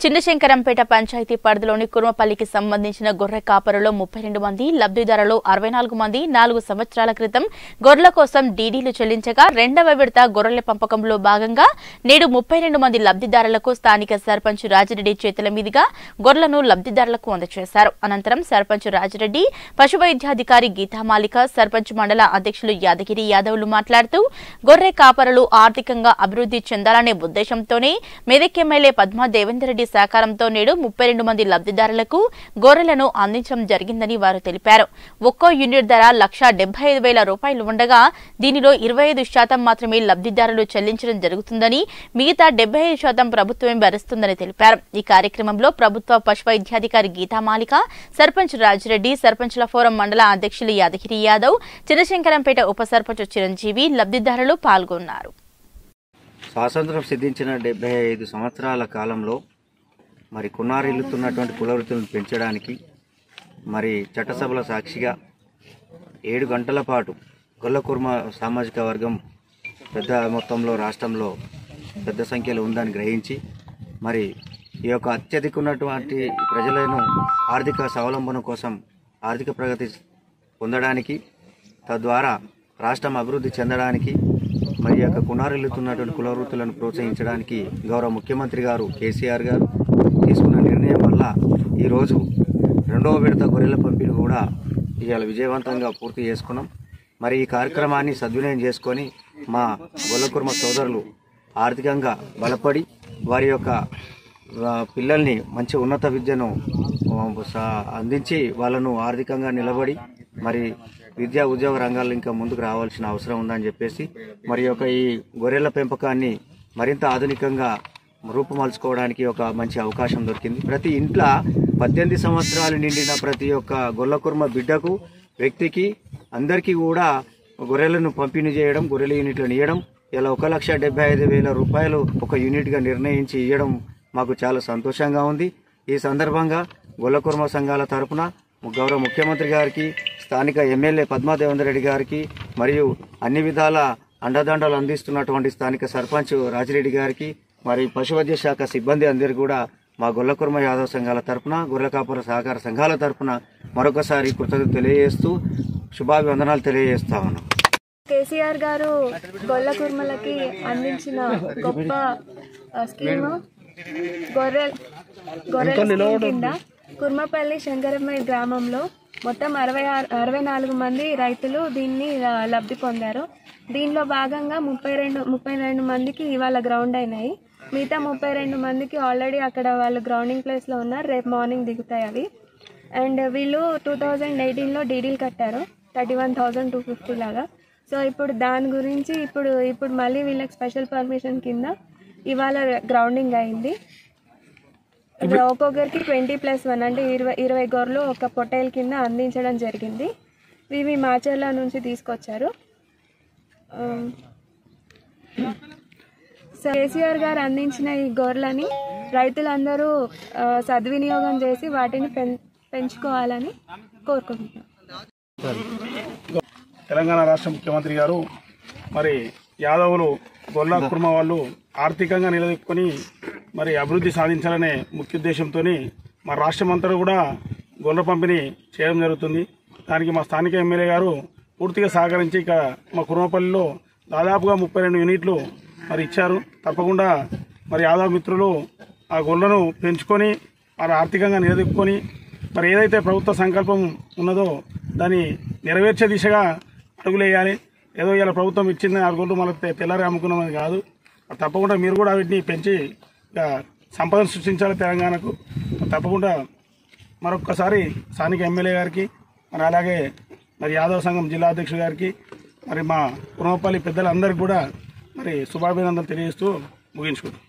చిన్నశంకరంపేట పంచాయతీ పరిధిలోని కుర్మపల్లికి సంబంధించిన గొర్రె కాపరులో ముప్పై రెండు మంది లబ్ధిదారులు అరవై నాలుగు మంది నాలుగు సంవత్సరాల క్రితం గొర్రెల కోసం డీడీలు చెల్లించగా రెండవ విడత గొర్రెల పంపకంలో భాగంగా నేడు ముప్పై రెండు మంది లబ్ధిదారులకు స్థానిక సర్పంచ్ రాజిరెడ్డి చేతుల మీదుగా గొర్రెలను లబ్ధిదారులకు అందజేశారు. అనంతరం సర్పంచ్ రాజిరెడ్డి పశు వైద్యాధికారి గీతామాలిక సర్పంచ్ మండల అధ్యక్షులు యాదగిరి యాదవ్లు మాట్లాడుతూ గొర్రె కాపరులు ఆర్థికంగా అభివృద్ధి చెందాలనే ఉద్దేశంతోనే మెదక్ ఎమ్మెల్యే పద్మా దేవేందర్ రెడ్డి సహకారంతో నేడు ముప్పై రెండు మంది లబ్ధిదారులకు గొర్రెలను అందించడం జరిగిందని వారు తెలిపారు. ఒక్కో యూనిట్ ధర లక్ష ఐదు వేల రూపాయలు ఉండగా దీనిలో ఇరవై ఐదు శాతం మాత్రమే లబ్ధిదారులు చెల్లించడం జరుగుతుందని మిగతా డెబ్బై ఐదు శాతం ప్రభుత్వమే భరిస్తుందని తెలిపారు. ఈ కార్యక్రమంలో ప్రభుత్వ పశు వైద్యాధికారి గీతామాలిక సర్పంచ్ రాజిరెడ్డి సర్పంచ్ల ఫోరం మండల అధ్యక్షులు యాదగిరి యాదవ్ చిన్నశంకరంపేట ఉప సర్పంచ్ చిరంజీవి లబ్ధిదారులు పాల్గొన్నారు. స్వాతంత్రం సిద్ధించిన డెబ్బై ఐదు సంవత్సరాల కాలంలో మరి కున్నారిల్లుతున్నటువంటి కులవృత్తులను పెంచడానికి మరి చట్టసభల సాక్షిగా ఏడు గంటల పాటు గొల్లకుర్మ సామాజిక వర్గం పెద్ద మొత్తంలో రాష్ట్రంలో పెద్ద సంఖ్యలో ఉందని గ్రహించి మరి ఈ యొక్క అత్యధిక ఉన్నటువంటి ప్రజలను ఆర్థిక స్వావలంబన కోసం ఆర్థిక ప్రగతి పొందడానికి తద్వారా రాష్ట్రం అభివృద్ధి చెందడానికి మరి యొక్క కునారిల్లుతున్నటువంటి కులవృత్తులను ప్రోత్సహించడానికి గౌరవ ముఖ్యమంత్రి గారు కేసీఆర్ గారు తీసుకున్న నిర్ణయం వల్ల ఈరోజు రెండవ విడత గొర్రెల పంపిణీ కూడా ఇవాళ విజయవంతంగా పూర్తి చేసుకున్నాం. మరి ఈ కార్యక్రమాన్ని సద్వినియోగం చేసుకొని మా గొల్లకుర్మ సోదరులు ఆర్థికంగా బలపడి వారి యొక్క పిల్లల్ని మంచి ఉన్నత విద్యను అందించి వాళ్ళను ఆర్థికంగా నిలబడి మరి విద్యా ఉద్యోగ రంగాల్లో ఇంకా ముందుకు రావాల్సిన అవసరం ఉందని చెప్పేసి మరి యొక్క ఈ గొర్రెల పెంపకాన్ని మరింత ఆధునికంగా రూపుమలుచుకోవడానికి ఒక మంచి అవకాశం దొరికింది. ప్రతి ఇంట్లో పద్దెనిమిది సంవత్సరాలు నిండిన ప్రతి ఒక్క గొల్లకుర్మ బిడ్డకు వ్యక్తికి అందరికీ కూడా గొర్రెలను పంపిణీ చేయడం గొర్రెల యూనిట్లను ఇవ్వడం ఇలా ఒక లక్ష డెబ్బై ఐదు వేల రూపాయలు ఒక యూనిట్గా నిర్ణయించి ఇవ్వడం మాకు చాలా సంతోషంగా ఉంది. ఈ సందర్భంగా గొల్లకుర్మ సంఘాల తరపున గౌరవ ముఖ్యమంత్రి గారికి స్థానిక ఎమ్మెల్యే పద్మాదేవేందర్ రెడ్డి గారికి మరియు అన్ని విధాల అండదండలు అందిస్తున్నటువంటి స్థానిక సర్పంచ్ రాజిరెడ్డి గారికి మరి పశువైద్య శాఖ సిబ్బంది అందరికీ కూడా మా గొల్లకుర్మ యాదవ్ సంఘాల తరపున గొర్రె కాపుర సహకార సంఘాల తరపున మరొకసారి కృతజ్ఞత తెలియజేస్తూ శుభాభివందనాలు తెలియజేస్తా ఉన్నాం. కేసీఆర్ గారు గొల్ల కుర్మలకి అందించిన గొప్ప స్కీము గొర్రె గొర్రెల స్కీమ్ కింద కుర్మపల్లి శంకరమయ్య గ్రామంలో మొత్తం అరవై అరవై నాలుగు మంది రైతులు దీన్ని లబ్ధి పొందారు. దీనిలో భాగంగా ముప్పై రెండు ముప్పై రెండు మందికి ఇవాళ గ్రౌండ్ అయినాయి. మిగతా ముప్పై రెండు మందికి ఆల్రెడీ అక్కడ వాళ్ళు గ్రౌండింగ్ ప్లేస్లో ఉన్నారు. రేపు మార్నింగ్ దిగుతాయి అవి. అండ్ వీళ్ళు టూ థౌజండ్ ఎయిటీన్లో డీడీలు కట్టారు. Thirty one thousand two fifty లాగా. సో ఇప్పుడు దాని గురించి ఇప్పుడు ఇప్పుడు మళ్ళీ వీళ్ళకి స్పెషల్ పర్మిషన్ కింద ఇవాళ గ్రౌండింగ్ అయింది. ఇప్పుడు ఒక్కొక్కరికి ట్వంటీ ప్లస్ వన్ అంటే ఇరవై ఇరవై గొర్రెలు ఒక పొట్టేల్ కింద అందించడం జరిగింది. ఇవి మాచర్ల నుంచి తీసుకొచ్చారు. కేసీఆర్ గారు అందించిన ఈ గొర్రెలని రైతులందరూ సద్వినియోగం చేసి వాటిని పెంచుకోవాలని కోరుకుంటున్నాం తెలంగాణ రాష్ట్ర ముఖ్యమంత్రి గారు మరి యాదవులు గొల్ల కుర్మ వాళ్ళు ఆర్థికంగా నిలదొక్కుని మరి అభివృద్ధి సాధించాలనే ముఖ్య ఉద్దేశంతో మా రాష్ట్రం అంతా కూడా గొర్రెల పంపిణీ చేయడం జరుగుతుంది. దానికి మా స్థానిక ఎమ్మెల్యే గారు పూర్తిగా సహకరించి ఇక మా కుర్మపల్లిలో దాదాపుగా ముప్పై రెండు యూనిట్లు మరి ఇచ్చారు. తప్పకుండా మరి యాదవ్ మిత్రులు ఆ గొర్రెలను పెంచుకొని మరి ఆర్థికంగా నిలదొక్కుని మరి ఏదైతే ప్రభుత్వ సంకల్పం ఉన్నదో దాన్ని నెరవేర్చే దిశగా అడుగులేయాలి ఏదో ఇలా ప్రభుత్వం ఇచ్చింది ఆ గొర్రెలు మళ్ళీ తె- తెల్లారి అమ్ముకున్నామని కాదు. తప్పకుండా మీరు కూడా వీటిని పెంచి ఇక సంపదను సృష్టించాలి తెలంగాణకు. తప్పకుండా మరొక్కసారి స్థానిక ఎమ్మెల్యే గారికి మరి అలాగే మరి యాదవ సంఘం జిల్లా అధ్యక్షుడు గారికి మరి మా కురమపల్లి పెద్దలందరికీ కూడా మరి శుభాభినందనలు తెలియజేస్తూ ముగించుకుంటాం